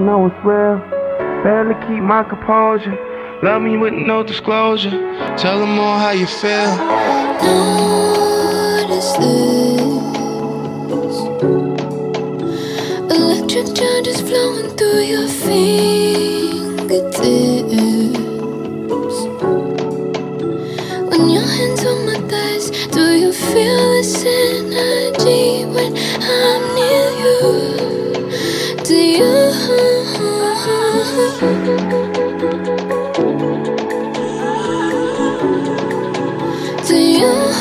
know it's real. Barely keep my composure. Love me with no disclosure. Tell them all how you feel. Notice this Electric charges flowing through your fingertips Do you?